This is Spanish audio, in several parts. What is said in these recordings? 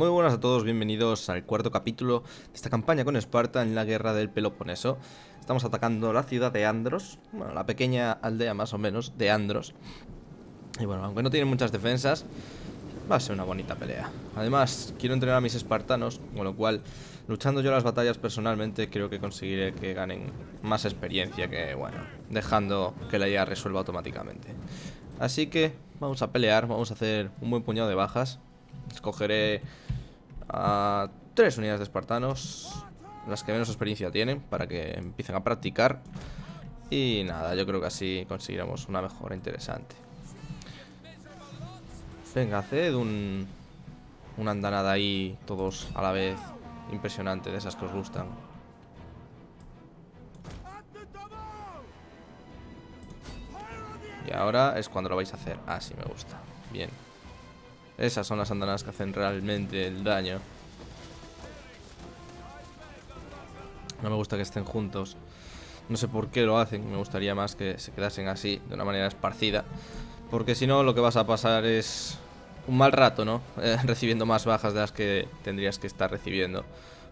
muy buenas a todos, bienvenidos al cuarto capítulo de esta campaña con Esparta en la guerra del Peloponeso. Estamos atacando la ciudad de Andros, bueno, la pequeña aldea más o menos de Andros. Y bueno, aunque no tienen muchas defensas, va a ser una bonita pelea. Además, quiero entrenar a mis espartanos, con lo cual, luchando yo las batallas personalmente, creo que conseguiré que ganen más experiencia que, bueno, dejando que la IA resuelva automáticamente. Así que vamos a pelear, vamos a hacer un buen puñado de bajas. Escogeré a tres unidades de espartanos, las que menos experiencia tienen, para que empiecen a practicar. Y nada, yo creo que así conseguiremos una mejora interesante. Venga, haced un, una andanada ahí todos a la vez impresionante, de esas que os gustan. Y ahora es cuando lo vais a hacer. Ah, sí, me gusta. Bien. Esas son las andanadas que hacen realmente el daño. No me gusta que estén juntos. No sé por qué lo hacen. Me gustaría más que se quedasen así, de una manera esparcida. Porque si no, lo que vas a pasar es un mal rato, ¿no? Eh, recibiendo más bajas de las que tendrías que estar recibiendo.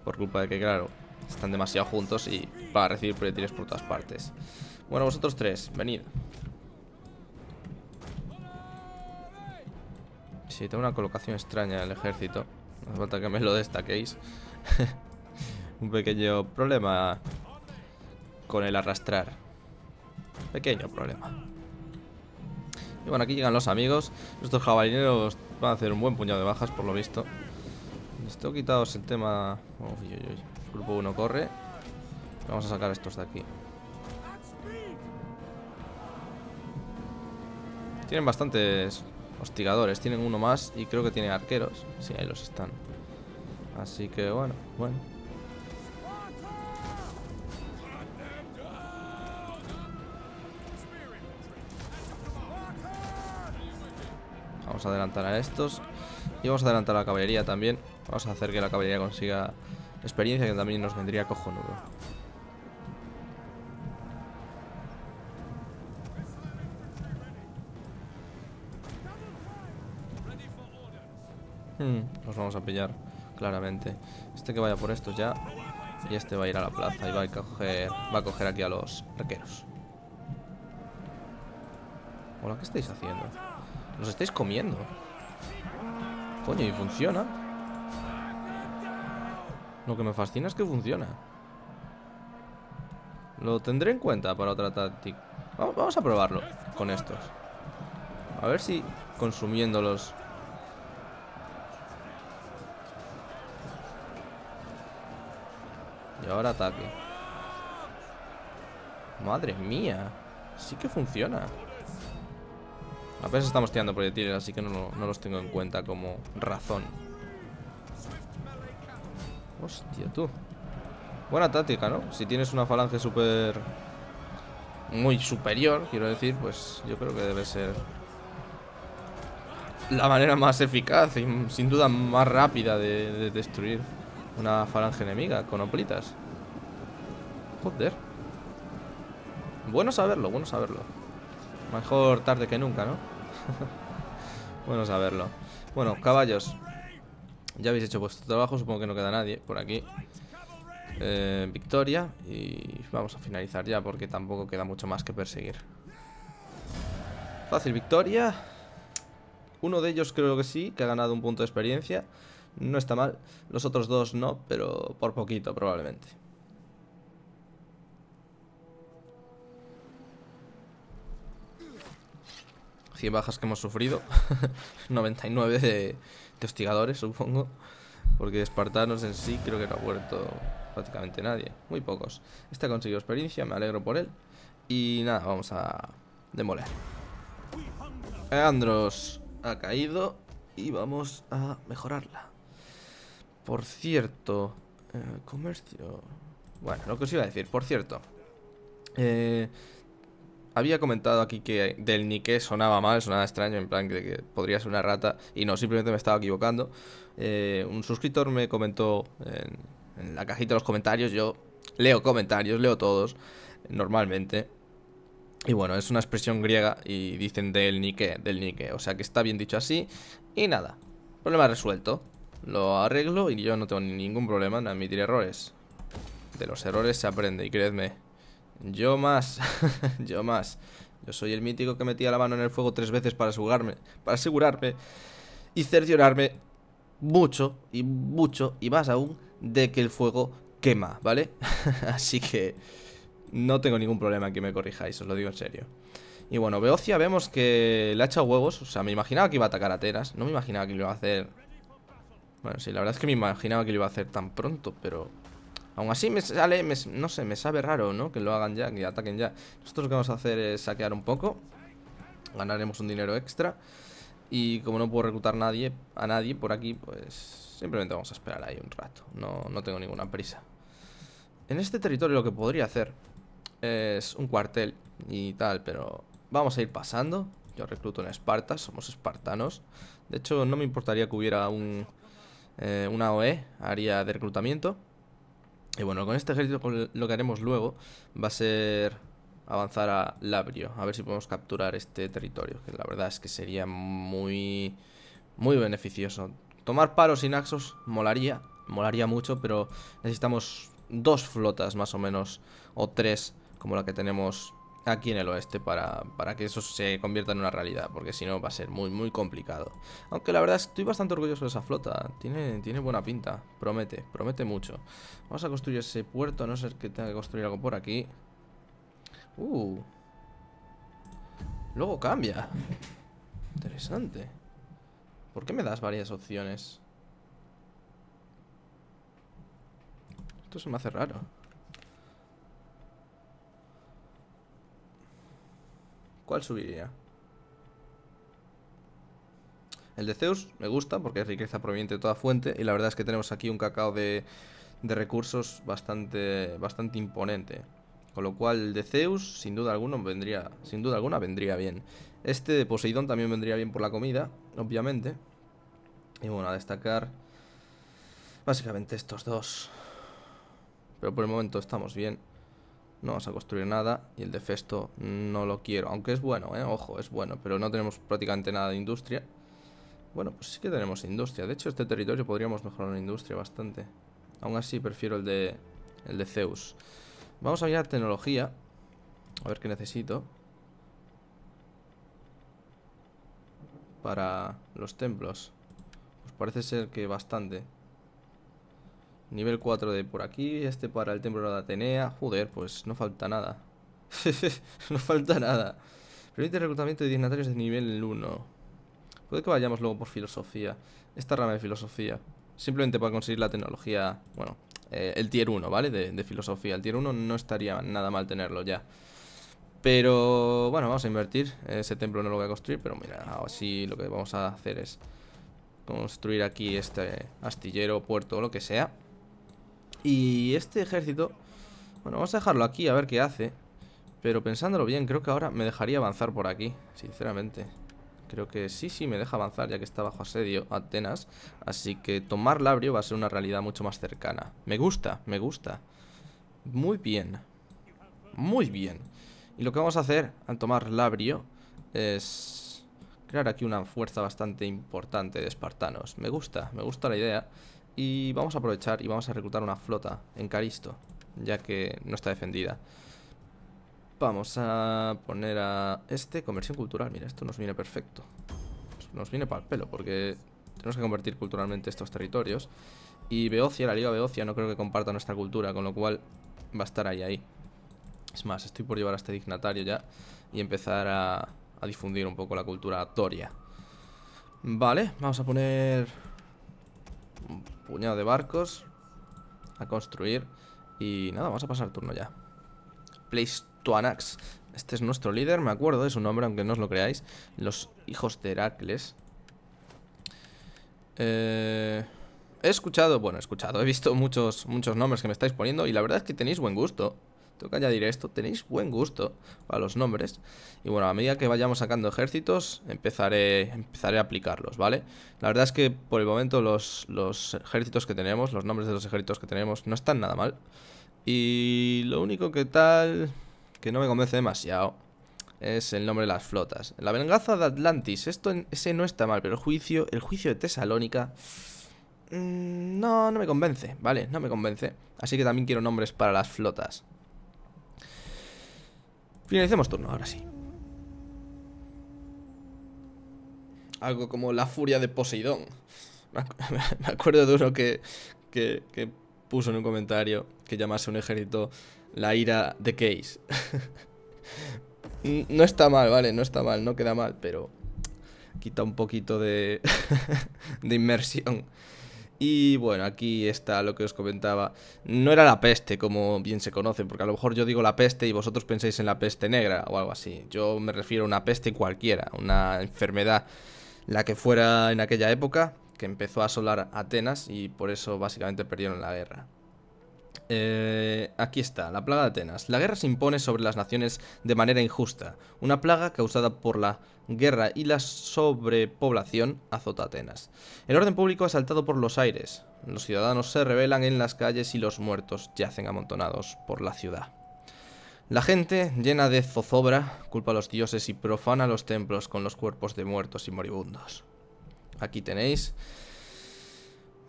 Por culpa de que, claro, están demasiado juntos y para recibir proyectiles por todas partes. Bueno, vosotros tres, venid. Tengo una colocación extraña en el ejército. No hace falta que me lo destaquéis. un pequeño problema con el arrastrar. Pequeño problema. Y bueno, aquí llegan los amigos. Estos jabalineros van a hacer un buen puñado de bajas, por lo visto. Esto quitados el tema... Uy, uy, uy. Grupo 1 corre. Vamos a sacar estos de aquí. Tienen bastantes hostigadores. Tienen uno más y creo que tiene arqueros. Sí, ahí los están. Así que bueno, bueno. Vamos a adelantar a estos Y vamos a adelantar a la caballería también Vamos a hacer que la caballería consiga experiencia Que también nos vendría cojonudo vamos a pillar Claramente. Este que vaya por estos ya Y este va a ir a la plaza Y va a coger, va a coger aquí a los arqueros. Hola, ¿qué estáis haciendo? Los estáis comiendo. Coño, y funciona. Lo que me fascina es que funciona. Lo tendré en cuenta para otra táctica. Vamos a probarlo con estos. A ver si consumiéndolos Y ahora ataque Madre mía Sí que funciona Apenas estamos tirando proyectiles, así que no, los tengo en cuenta como razón. Hostia, tú. Buena táctica, ¿no? Si tienes una falange súper... Muy superior, quiero decir, pues yo creo que debe ser... La manera más eficaz y sin duda más rápida de, de destruir una falange enemiga con oplitas. Joder. Bueno saberlo, bueno saberlo. Mejor tarde que nunca, ¿no? bueno saberlo. Bueno, caballos. Ya habéis hecho vuestro trabajo, supongo que no queda nadie por aquí. Eh, victoria y vamos a finalizar ya porque tampoco queda mucho más que perseguir. Fácil victoria. Uno de ellos creo que sí, que ha ganado un punto de experiencia. No está mal. Los otros dos no, pero por poquito probablemente. 100 bajas que hemos sufrido. 99 de, hostigadores, supongo. Porque espartanos en sí creo que no ha muerto prácticamente nadie. Muy pocos. Este ha conseguido experiencia, me alegro por él. Y nada, vamos a demoler. Andros ha caído Y vamos a mejorarla Por cierto eh, Comercio Bueno, lo que os iba a decir, por cierto eh, había comentado aquí que del Nike sonaba mal, sonaba extraño, en plan de que podría ser una rata, y no, simplemente me estaba equivocando. Eh, un suscriptor me comentó en, la cajita de los comentarios, yo leo comentarios, leo todos, normalmente. Y bueno, es una expresión griega y dicen del Nike, del Nike, o sea que está bien dicho así. Y nada, problema resuelto. Lo arreglo y yo no tengo ningún problema en admitir errores. De los errores se aprende y creedme, yo más, yo más. Yo soy el mítico que metía la mano en el fuego tres veces para asegurarme, para asegurarme y cerciorarme mucho y mucho y más aún de que el fuego quema, ¿vale? Así que no tengo ningún problema en que me corrijáis, os lo digo en serio. Y bueno, Beocia vemos que le ha echado huevos, o sea, me imaginaba que iba a atacar a Teras, no me imaginaba que lo iba a hacer... Bueno, sí, la verdad es que me imaginaba que lo iba a hacer tan pronto, pero... Aún así me sale, no sé, me sabe raro, ¿no? Que lo hagan ya, que ataquen ya. Nosotros lo que vamos a hacer es saquear un poco. Ganaremos un dinero extra. Y como no puedo reclutar nadie, a nadie por aquí, pues simplemente vamos a esperar ahí un rato. No, no tengo ninguna prisa. En este territorio lo que podría hacer es un cuartel y tal, pero vamos a ir pasando. Yo recluto en Esparta, somos espartanos. De hecho, no me importaría que hubiera un, eh, una OE, área de reclutamiento. Y bueno, con este ejército lo que haremos luego va a ser avanzar a Labrio, a ver si podemos capturar este territorio, que la verdad es que sería muy muy beneficioso. Tomar paros y naxos molaría, molaría mucho, pero necesitamos dos flotas más o menos, o tres, como la que tenemos aquí en el oeste para, para, que eso se convierta en una realidad, porque si no va a ser muy, muy complicado. Aunque la verdad estoy bastante orgulloso de esa flota, tiene, tiene buena pinta, promete, promete mucho. Vamos a construir ese puerto, a no ser que tenga que construir algo por aquí. Uh. Luego cambia. Interesante. ¿Por qué me das varias opciones? Esto se me hace raro. ¿Cuál subiría? El de Zeus me gusta porque es riqueza proveniente de toda fuente y la verdad es que tenemos aquí un cacao de, recursos bastante, bastante imponente. Con lo cual el de Zeus, sin duda alguna, vendría, sin duda alguna, vendría bien. Este de Poseidón también vendría bien por la comida, obviamente. Y bueno, a destacar básicamente estos dos. Pero por el momento estamos bien. No vamos a construir nada y el de Festo no lo quiero. Aunque es bueno, ¿eh? Ojo, es bueno, pero no tenemos prácticamente nada de industria. Bueno, pues sí que tenemos industria. De hecho, este territorio podríamos mejorar la industria bastante. Aún así, prefiero el de, el de Zeus. Vamos a mirar tecnología. A ver qué necesito. Para los templos. Pues parece ser que bastante. Nivel 4 de por aquí, este para el templo de Atenea. Joder, pues no falta nada. no falta nada. Permite reclutamiento de dignatarios de nivel 1. Puede que vayamos luego por filosofía. Esta rama de filosofía. Simplemente para conseguir la tecnología. Bueno, eh, el tier 1, ¿vale? De, de, filosofía. El tier 1 no estaría nada mal tenerlo ya. Pero bueno, vamos a invertir. Ese templo no lo voy a construir, pero mira, así lo que vamos a hacer es construir aquí este astillero, puerto o lo que sea. Y este ejército, bueno, vamos a dejarlo aquí a ver qué hace. Pero pensándolo bien, creo que ahora me dejaría avanzar por aquí, sinceramente. Creo que sí, sí, me deja avanzar ya que está bajo asedio Atenas. Así que tomar Labrio va a ser una realidad mucho más cercana. Me gusta, me gusta. Muy bien. Muy bien. Y lo que vamos a hacer al tomar Labrio es crear aquí una fuerza bastante importante de espartanos. Me gusta, me gusta la idea. Y vamos a aprovechar y vamos a reclutar una flota en Caristo, ya que no está defendida. Vamos a poner a este, conversión cultural. Mira, esto nos viene perfecto. Nos viene para el pelo, porque tenemos que convertir culturalmente estos territorios. Y Beocia, la Liga Beocia, no creo que comparta nuestra cultura, con lo cual va a estar ahí, ahí. Es más, estoy por llevar a este dignatario ya y empezar a, a difundir un poco la cultura toria. Vale, vamos a poner puñado de barcos a construir. Y nada, vamos a pasar turno ya. Pleistoanax. Este es nuestro líder, me acuerdo de su nombre, aunque no os lo creáis. Los hijos de Heracles. Eh, he escuchado, bueno, he escuchado, he visto muchos, muchos nombres que me estáis poniendo y la verdad es que tenéis buen gusto. Tengo que añadir esto, tenéis buen gusto para los nombres Y bueno, a medida que vayamos sacando ejércitos Empezaré, empezaré a aplicarlos, ¿vale? La verdad es que por el momento los, los ejércitos que tenemos Los nombres de los ejércitos que tenemos no están nada mal Y lo único que tal Que no me convence demasiado es el nombre de las flotas. La venganza de Atlantis, esto ese no está mal, pero el juicio, el juicio de Tesalónica Mm, no, no me convence, vale, no me convence. Así que también quiero nombres para las flotas. Finalicemos turno, ahora sí. Algo como la furia de Poseidón. Me acuerdo de uno que, que, que puso en un comentario que llamase un ejército la ira de Case. no está mal, vale, no está mal, no queda mal, pero quita un poquito de, de inmersión. Y bueno, aquí está lo que os comentaba. No era la peste, como bien se conoce, porque a lo mejor yo digo la peste y vosotros pensáis en la peste negra o algo así. Yo me refiero a una peste cualquiera, una enfermedad, la que fuera en aquella época, que empezó a asolar Atenas y por eso básicamente perdieron la guerra. Eh, aquí está, la plaga de Atenas. La guerra se impone sobre las naciones de manera injusta. Una plaga causada por la guerra y la sobrepoblación azota Atenas. El orden público ha saltado por los aires. Los ciudadanos se rebelan en las calles y los muertos yacen amontonados por la ciudad. La gente, llena de zozobra, culpa a los dioses y profana los templos con los cuerpos de muertos y moribundos. Aquí tenéis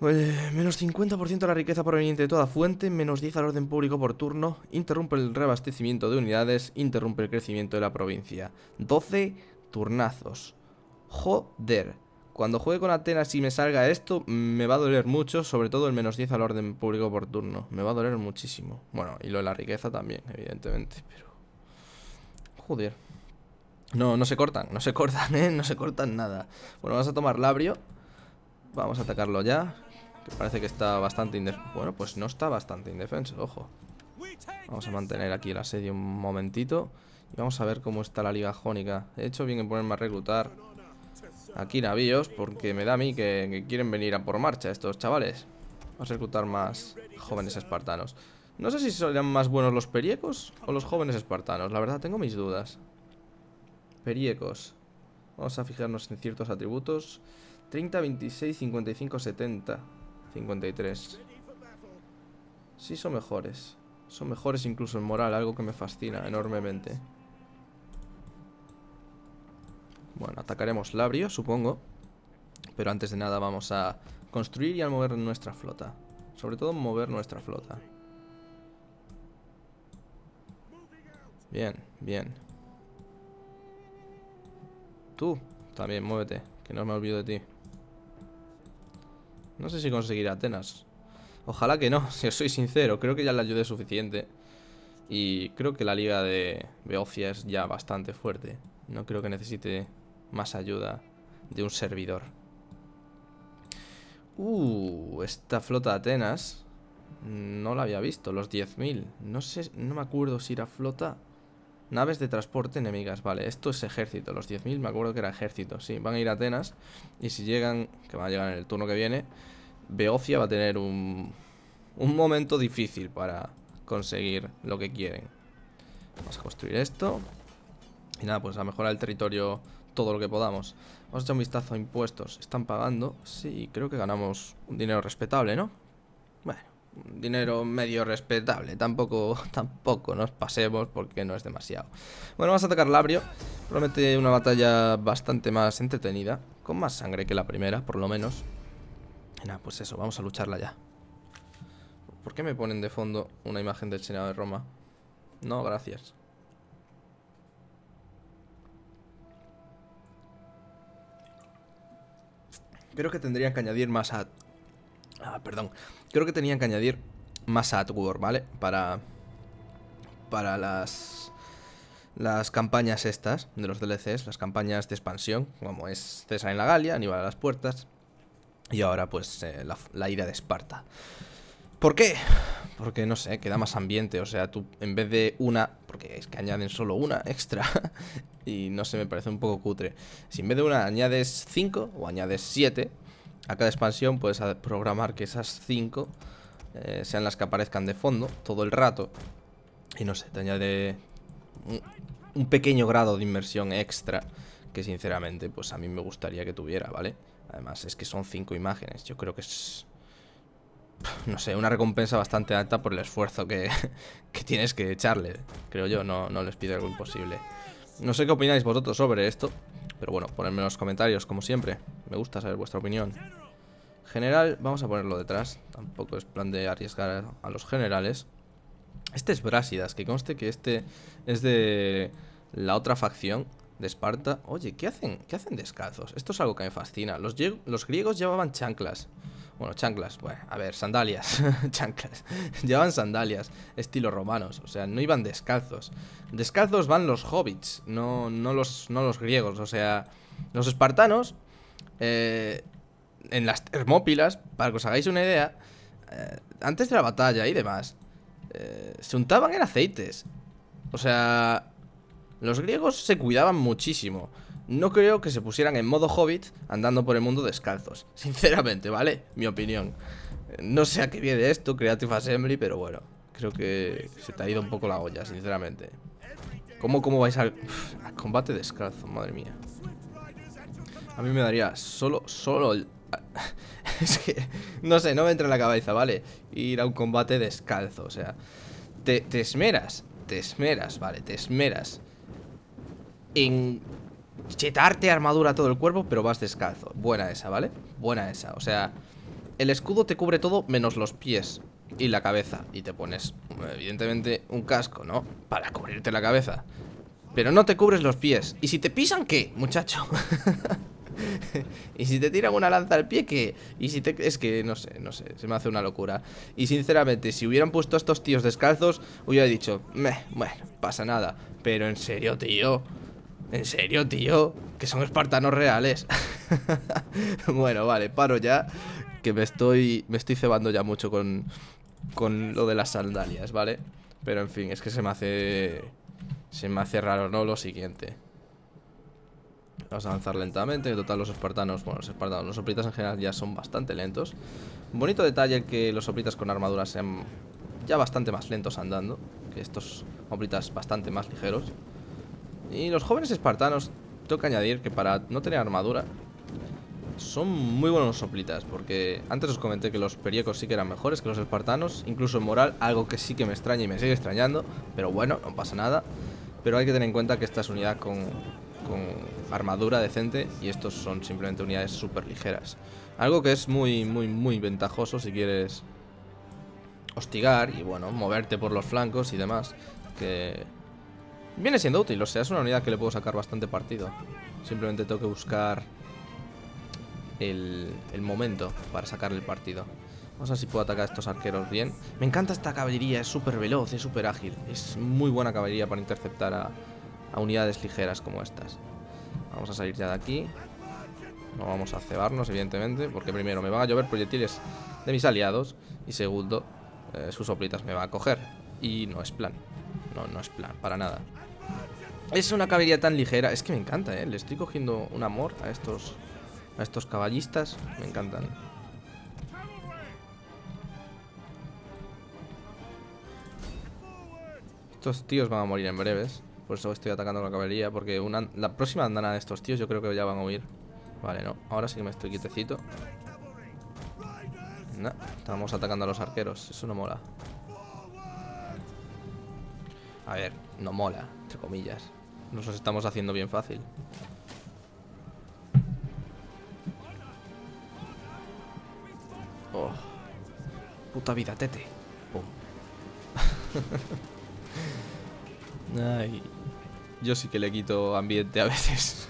menos 50% de la riqueza proveniente de toda fuente, menos 10 al orden público por turno, interrumpe el reabastecimiento de unidades, interrumpe el crecimiento de la provincia. 12 turnazos. Joder. Cuando juegue con Atenas y me salga esto, me va a doler mucho, sobre todo el menos 10 al orden público por turno. Me va a doler muchísimo. Bueno, y lo de la riqueza también, evidentemente, pero... Joder. No, no se cortan, no se cortan, ¿eh? No se cortan nada. Bueno, vamos a tomar labrio. Vamos a atacarlo ya. Que parece que está bastante indefenso. Bueno, pues no está bastante indefenso, ojo. Vamos a mantener aquí el asedio un momentito. Y vamos a ver cómo está la liga jónica. He hecho bien en ponerme a reclutar aquí navíos. Porque me da a mí que, quieren venir a por marcha estos chavales. Vamos a reclutar más jóvenes espartanos. No sé si serían más buenos los periecos o los jóvenes espartanos. La verdad, tengo mis dudas. Periecos. Vamos a fijarnos en ciertos atributos. 30, 26, 55, 70. 53. Sí, son mejores. Son mejores incluso en moral, algo que me fascina enormemente. Bueno, atacaremos Labrio, supongo. Pero antes de nada vamos a construir y a mover nuestra flota. Sobre todo mover nuestra flota. Bien, bien. Tú, también muévete, que no me olvido de ti. No sé si conseguirá Atenas. Ojalá que no, si os soy sincero. Creo que ya le ayudé suficiente. Y creo que la liga de Beocia es ya bastante fuerte. No creo que necesite más ayuda de un servidor. Uh, esta flota de Atenas no la había visto, los 10.000. No sé, no me acuerdo si era flota... Naves de transporte enemigas, vale, esto es ejército, los 10.000 me acuerdo que era ejército, sí, van a ir a Atenas y si llegan, que van a llegar en el turno que viene, Beocia va a tener un, un momento difícil para conseguir lo que quieren. Vamos a construir esto y nada, pues a mejorar el territorio todo lo que podamos. Vamos a echar un vistazo a impuestos, ¿están pagando? Sí, creo que ganamos un dinero respetable, ¿no? Dinero medio respetable. Tampoco, tampoco nos pasemos porque no es demasiado. Bueno, vamos a atacar Labrio. Promete una batalla bastante más entretenida. Con más sangre que la primera, por lo menos. Nada, pues eso, vamos a lucharla ya. ¿Por qué me ponen de fondo una imagen del Senado de Roma? No, gracias. Creo que tendrían que añadir más a Ah, perdón. Creo que tenían que añadir más AdWord, ¿vale? Para. Para las. Las campañas estas de los DLCs, las campañas de expansión, como es César en la Galia, Aníbal a las puertas. Y ahora, pues, eh, la, la ira de Esparta. ¿Por qué? Porque, no sé, queda más ambiente. O sea, tú en vez de una... Porque es que añaden solo una extra. y no sé, me parece un poco cutre. Si en vez de una añades 5 o añades 7, a cada expansión puedes programar que esas 5 eh, sean las que aparezcan de fondo todo el rato. Y no sé, te añade un, pequeño grado de inversión extra que sinceramente pues a mí me gustaría que tuviera, ¿vale? Además es que son 5 imágenes, yo creo que es... No sé, una recompensa bastante alta por el esfuerzo que, que tienes que echarle, creo yo, no, no les pido algo imposible. No sé qué opináis vosotros sobre esto, pero bueno, ponedme en los comentarios, como siempre. Me gusta saber vuestra opinión. General, vamos a ponerlo detrás. Tampoco es plan de arriesgar a los generales. Este es Brásidas, que conste que este es de la otra facción de Esparta. Oye, ¿qué hacen? ¿Qué hacen descalzos? Esto es algo que me fascina. Los, los griegos llevaban chanclas. Bueno, chanclas, bueno, a ver, sandalias, chanclas. Llevaban sandalias, estilo romanos, o sea, no iban descalzos. Descalzos van los hobbits, no, no, los, no los griegos, o sea, los espartanos, eh, en las Termópilas, para que os hagáis una idea, eh, antes de la batalla y demás, eh, se untaban en aceites. O sea, los griegos se cuidaban muchísimo. No creo que se pusieran en modo hobbit andando por el mundo descalzos. Sinceramente, ¿vale? Mi opinión. No sé a qué viene esto, Creative Assembly, pero bueno. Creo que se te ha ido un poco la olla, sinceramente. ¿Cómo, cómo vais al, combate descalzo? Madre mía. A mí me daría solo, solo el... es que, no sé, no me entra en la cabeza, ¿vale? Ir a un combate descalzo, o sea... Te, te esmeras, te esmeras, ¿vale? Te esmeras en chetarte armadura todo el cuerpo, pero vas descalzo. Buena esa, ¿vale? Buena esa. O sea, el escudo te cubre todo menos los pies y la cabeza. Y te pones, evidentemente, un casco, ¿no? Para cubrirte la cabeza. Pero no te cubres los pies. ¿Y si te pisan qué, muchacho? y si te tiran una lanza al pie, ¿qué? Y si te... Es que, no sé, no sé, se me hace una locura. Y sinceramente, si hubieran puesto a estos tíos descalzos, hubiera dicho, Meh, bueno, pasa nada. Pero en serio, tío... ¿En serio, tío? Que son espartanos reales. bueno, vale, paro ya. Que me estoy. Me estoy cebando ya mucho con. Con lo de las sandalias, ¿vale? Pero en fin, es que se me hace. Se me hace raro, ¿no? Lo siguiente. Vamos a avanzar lentamente. En total, los espartanos. Bueno, los espartanos, los soplitas en general ya son bastante lentos. Bonito detalle que los soplitas con armadura sean ya bastante más lentos andando. Que estos soplitas bastante más ligeros. Y los jóvenes espartanos, tengo que añadir que para no tener armadura, son muy buenos soplitas. Porque antes os comenté que los periecos sí que eran mejores que los espartanos, incluso en moral, algo que sí que me extraña y me sigue extrañando. Pero bueno, no pasa nada. Pero hay que tener en cuenta que esta es unidad con, con armadura decente y estos son simplemente unidades súper ligeras. Algo que es muy, muy, muy ventajoso si quieres hostigar y bueno, moverte por los flancos y demás. Que Viene siendo útil, o sea, es una unidad que le puedo sacar bastante partido. Simplemente tengo que buscar el, momento para sacar el partido. Vamos a ver si puedo atacar a estos arqueros bien. Me encanta esta caballería, es súper veloz, es súper ágil. Es muy buena caballería para interceptar a, a, unidades ligeras como estas. Vamos a salir ya de aquí. No vamos a cebarnos, evidentemente, porque primero me van a llover proyectiles de mis aliados y segundo, eh, sus soplitas me va a coger. Y no es plan. No, no es plan, para nada. Es una caballería tan ligera. Es que me encanta, ¿eh? Le estoy cogiendo un amor a estos, a estos caballistas. Me encantan. Estos tíos van a morir en breves. Por eso estoy atacando la caballería. Porque una, la próxima andana de estos tíos yo creo que ya van a huir. Vale, no. Ahora sí que me estoy quietecito. No, estamos atacando a los arqueros. Eso no mola. A ver, no mola, entre comillas. Nos los estamos haciendo bien fácil. Oh. Puta vida, tete. Pum. Ay. Yo sí que le quito ambiente a veces.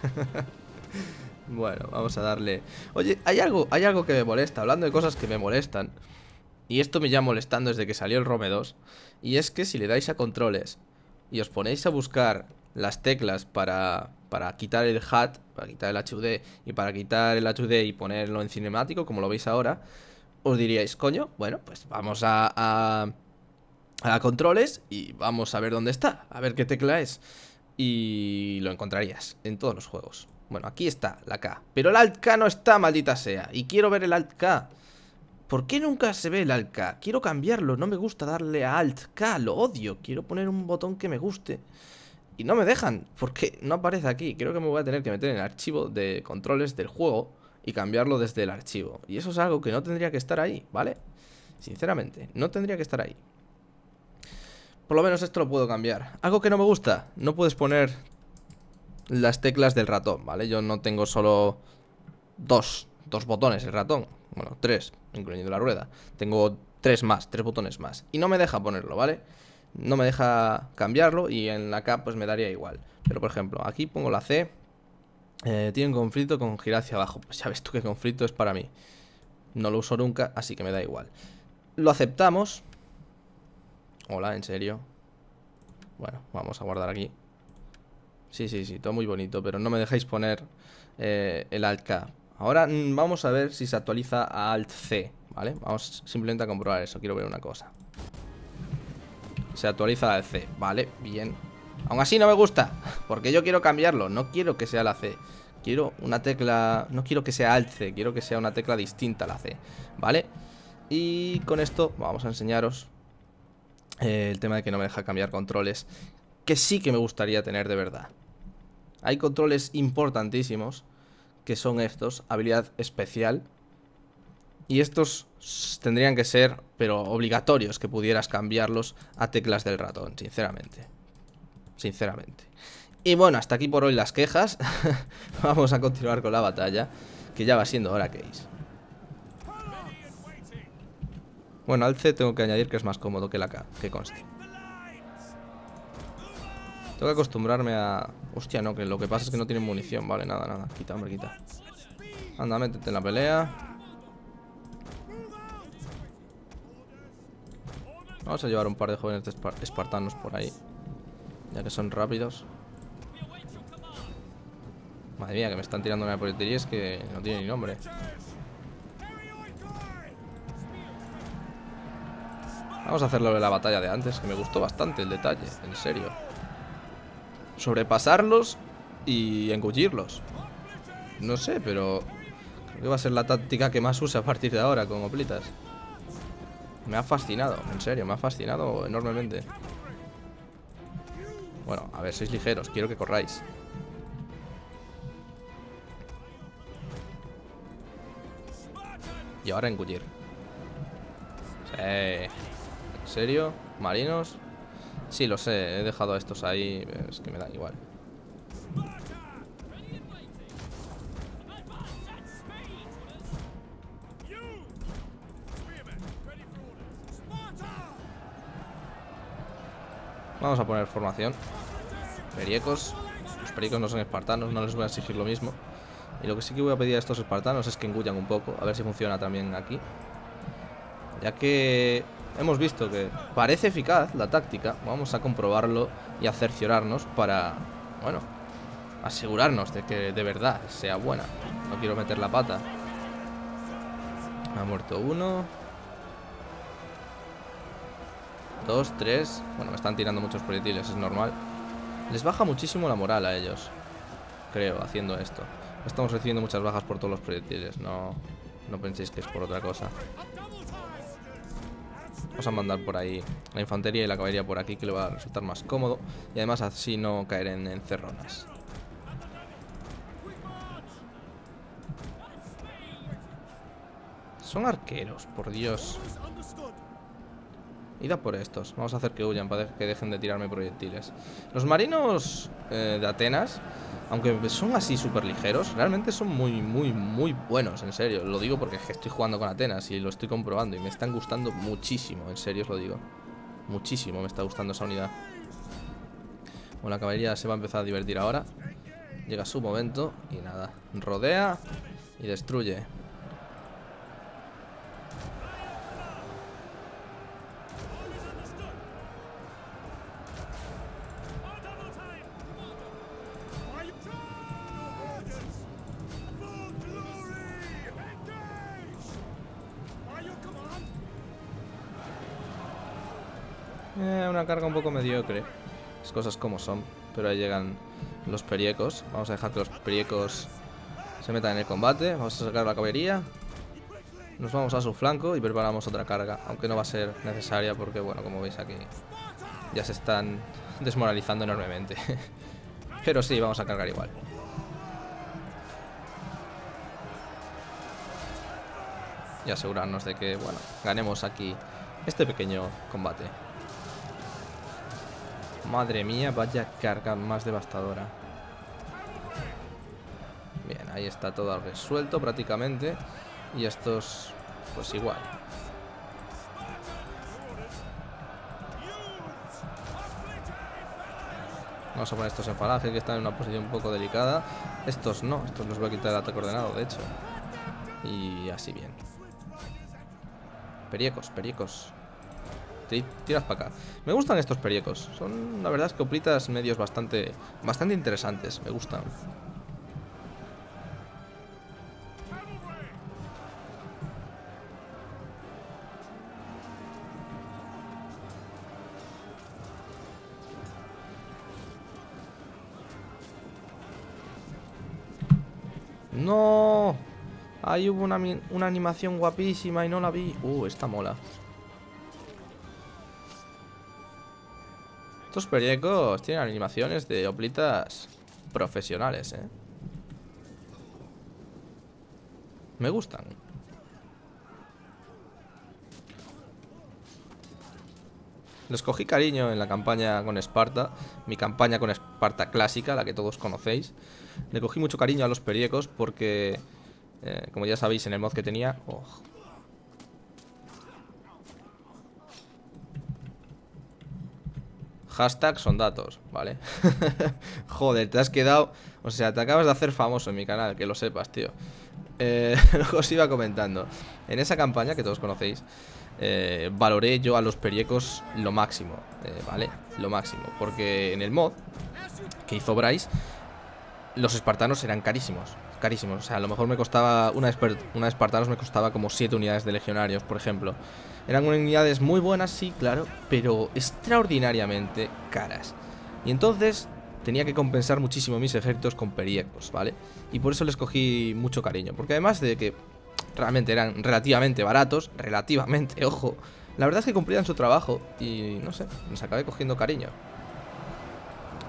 bueno, vamos a darle... Oye, hay algo, hay algo que me molesta, hablando de cosas que me molestan. Y esto me ya molestando desde que salió el Rome 2. Y es que si le dais a controles y os ponéis a buscar las teclas para, para quitar el HUD, para quitar el HUD y para quitar el HUD y ponerlo en cinemático, como lo veis ahora, os diríais, coño, bueno, pues vamos a, a, a controles y vamos a ver dónde está, a ver qué tecla es. Y lo encontrarías en todos los juegos. Bueno, aquí está la K. Pero el Alt K no está, maldita sea. Y quiero ver el Alt K. ¿Por qué nunca se ve el Alt K? Quiero cambiarlo, no me gusta darle a Alt K, lo odio. Quiero poner un botón que me guste. Y no me dejan, porque no aparece aquí. Creo que me voy a tener que meter en el archivo de controles del juego y cambiarlo desde el archivo. Y eso es algo que no tendría que estar ahí, ¿vale? Sinceramente, no tendría que estar ahí. Por lo menos esto lo puedo cambiar. Algo que no me gusta, no puedes poner las teclas del ratón, ¿vale? Yo no tengo solo dos, dos botones el ratón. Bueno, tres, incluyendo la rueda. Tengo tres más, tres botones más. Y no me deja ponerlo, ¿vale? No me deja cambiarlo y en la K pues me daría igual. Pero por ejemplo, aquí pongo la C. Eh, tiene un conflicto con girar hacia abajo. Pues ya ves tú qué conflicto es para mí. No lo uso nunca, así que me da igual. Lo aceptamos. Hola, ¿en serio? Bueno, vamos a guardar aquí. Sí, sí, sí, todo muy bonito, pero no me dejáis poner eh, el Alt K. Ahora mm, vamos a ver si se actualiza a Alt C, ¿vale? Vamos simplemente a comprobar eso, quiero ver una cosa. Se actualiza a C, vale, bien. Aún así no me gusta, porque yo quiero cambiarlo, no quiero que sea la C. Quiero una tecla... No quiero que sea Alt C, quiero que sea una tecla distinta a la C, ¿vale? Y con esto vamos a enseñaros eh, el tema de que no me deja cambiar controles, que sí que me gustaría tener de verdad. Hay controles importantísimos, que son estos, habilidad especial, y estos tendrían que ser, pero obligatorios, que pudieras cambiarlos a teclas del ratón, sinceramente. Sinceramente. Y bueno, hasta aquí por hoy las quejas. Vamos a continuar con la batalla, que ya va siendo hora que es. Bueno, al C tengo que añadir que es más cómodo que la K, que conste. Tengo que acostumbrarme a... Hostia, no, que lo que pasa es que no tienen munición. Vale, nada, nada, quita, hombre, quita. Anda, métete en la pelea. Vamos a llevar un par de jóvenes espartanos por ahí Ya que son rápidos. Madre mía, que me están tirando una politería Es que no tiene ni nombre. Vamos a hacerlo de la batalla de antes Que me gustó bastante el detalle, en serio sobrepasarlos y engullirlos. No sé, pero creo que va a ser la táctica que más use a partir de ahora con Oplitas. Me ha fascinado, en serio, me ha fascinado enormemente. Bueno, a ver, sois ligeros, quiero que corráis. Y ahora engullir. ¿En serio? ¿Marinos? Sí, lo sé, he dejado a estos ahí, es que me da igual. Vamos a poner formación. Periecos. Los pericos no son espartanos, no les voy a exigir lo mismo. Y lo que sí que voy a pedir a estos espartanos es que engullan un poco, a ver si funciona también aquí. Ya que hemos visto que parece eficaz la táctica. Vamos a comprobarlo y a cerciorarnos para, bueno, asegurarnos de que de verdad sea buena. No quiero meter la pata. Ha muerto uno. Dos, tres. Bueno, me están tirando muchos proyectiles, es normal. Les baja muchísimo la moral a ellos. Creo, haciendo esto. Estamos recibiendo muchas bajas por todos los proyectiles. No, no penséis que es por otra cosa. Vamos a mandar por ahí la infantería y la caballería por aquí, que le va a resultar más cómodo. Y además así no caer en encerronas. Son arqueros, por Dios. Ida por estos. Vamos a hacer que huyan para que dejen de tirarme proyectiles. Los marinos eh, de Atenas aunque son así súper ligeros, realmente son muy, muy, muy buenos, en serio. Lo digo porque estoy jugando con Atenas y lo estoy comprobando y me están gustando muchísimo, en serio os lo digo. Muchísimo me está gustando esa unidad. Bueno, la caballería se va a empezar a divertir ahora. Llega su momento y nada, rodea y destruye. Un poco mediocre. Las cosas como son. Pero ahí llegan los periecos. Vamos a dejar que los periecos se metan en el combate. Vamos a sacar la caballería. Nos vamos a su flanco y preparamos otra carga. Aunque no va a ser necesaria porque, bueno, como veis aquí ya se están desmoralizando enormemente. Pero sí, vamos a cargar igual. Y asegurarnos de que, bueno, ganemos aquí este pequeño combate. Madre mía, vaya carga más devastadora. Bien, ahí está todo resuelto prácticamente. Y estos, pues igual. Vamos a poner estos en falange que están en una posición un poco delicada. Estos no, estos los voy a quitar el ataque ordenado, de hecho. Y así bien. Periecos, periecos. Tiras para acá. Me gustan estos periecos. Son, la verdad, es medios bastante, bastante interesantes. Me gustan. ¡No! Ahí hubo una, una, animación guapísima y no la vi. Uh, esta mola. Estos periecos tienen animaciones de oplitas profesionales, ¿eh? Me gustan. Les cogí cariño en la campaña con Esparta, mi campaña con Esparta clásica, la que todos conocéis. Le cogí mucho cariño a los periecos porque, eh, como ya sabéis, en el mod que tenía... Oh. Hashtag son datos, ¿vale? Joder, te has quedado... O sea, te acabas de hacer famoso en mi canal, que lo sepas, tío. Eh, os iba comentando. En esa campaña que todos conocéis, eh, valoré yo a los periecos lo máximo, eh, ¿vale? Lo máximo. Porque en el mod que hizo Bryce, los espartanos eran carísimos. Carísimos. O sea, a lo mejor me costaba. Una, de espartanos me costaba como 7 unidades de legionarios, por ejemplo. Eran unidades muy buenas, sí, claro, pero extraordinariamente caras. Y entonces tenía que compensar muchísimo mis ejércitos con periecos, ¿vale? Y por eso les cogí mucho cariño. Porque además de que realmente eran relativamente baratos, relativamente, ojo, la verdad es que cumplían su trabajo y no sé, nos acabé cogiendo cariño.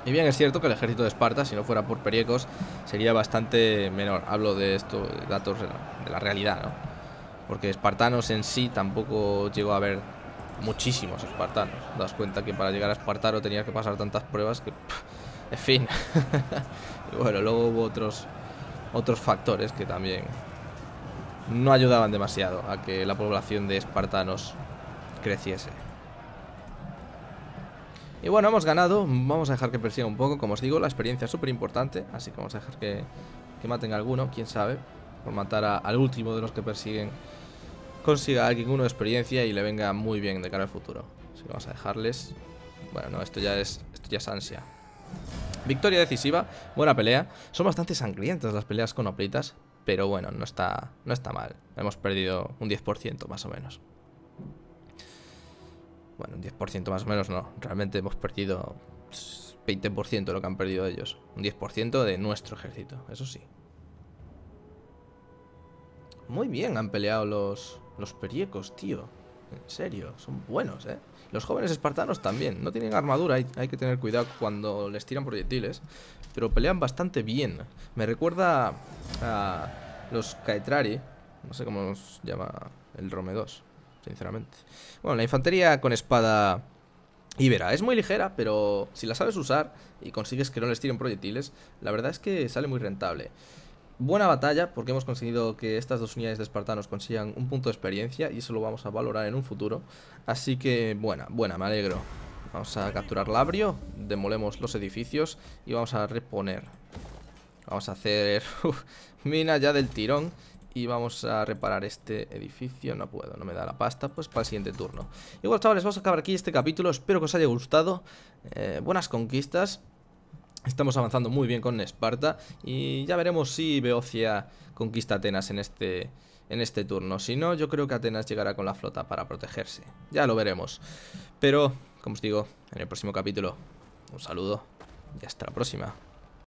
Y bien, es cierto que el ejército de Esparta, si no fuera por periecos, sería bastante menor. Hablo de esto, de datos de la realidad, ¿no? Porque espartanos en sí tampoco llegó a haber muchísimos espartanos. Das cuenta que para llegar a Espartano tenías que pasar tantas pruebas que... en fin. y bueno, luego hubo otros, otros factores que también no ayudaban demasiado a que la población de espartanos creciese. Y bueno, hemos ganado. Vamos a dejar que persiga un poco. Como os digo, la experiencia es súper importante. Así que vamos a dejar que, que maten a alguno, quién sabe. Por matar al último de los que persiguen. Consiga alguien uno de experiencia y le venga muy bien de cara al futuro. Así que vamos a dejarles. Bueno, no, esto ya es, esto ya es ansia. Victoria decisiva, buena pelea. Son bastante sangrientas las peleas con oplitas. Pero bueno, no está, no está mal. Hemos perdido un 10% más o menos. Bueno, un 10% más o menos no. Realmente hemos perdido 20% de lo que han perdido ellos. Un 10% de nuestro ejército, eso sí. Muy bien han peleado los, los periecos, tío. En serio, son buenos, ¿eh? Los jóvenes espartanos también. No tienen armadura, hay, hay, que tener cuidado cuando les tiran proyectiles. Pero pelean bastante bien. Me recuerda a los Caetrari. No sé cómo se llama el Rome 2 sinceramente. Bueno, la infantería con espada Ibera es muy ligera, pero si la sabes usar y consigues que no les tiren proyectiles, la verdad es que sale muy rentable. Buena batalla, porque hemos conseguido que estas dos unidades de espartanos consigan un punto de experiencia y eso lo vamos a valorar en un futuro. Así que, buena, buena, me alegro. Vamos a capturar Labrio, demolemos los edificios y vamos a reponer. Vamos a hacer mina ya del tirón y vamos a reparar este edificio. No puedo, no me da la pasta Pues para el siguiente turno. Igual chavales, vamos a acabar aquí este capítulo. Espero que os haya gustado. Eh, Buenas conquistas. Estamos avanzando muy bien con Esparta Y ya veremos si Beocia conquista Atenas en este, en este turno. Si no, yo creo que Atenas llegará con la flota para protegerse. Ya lo veremos. Pero, como os digo, en el próximo capítulo Un saludo y hasta la próxima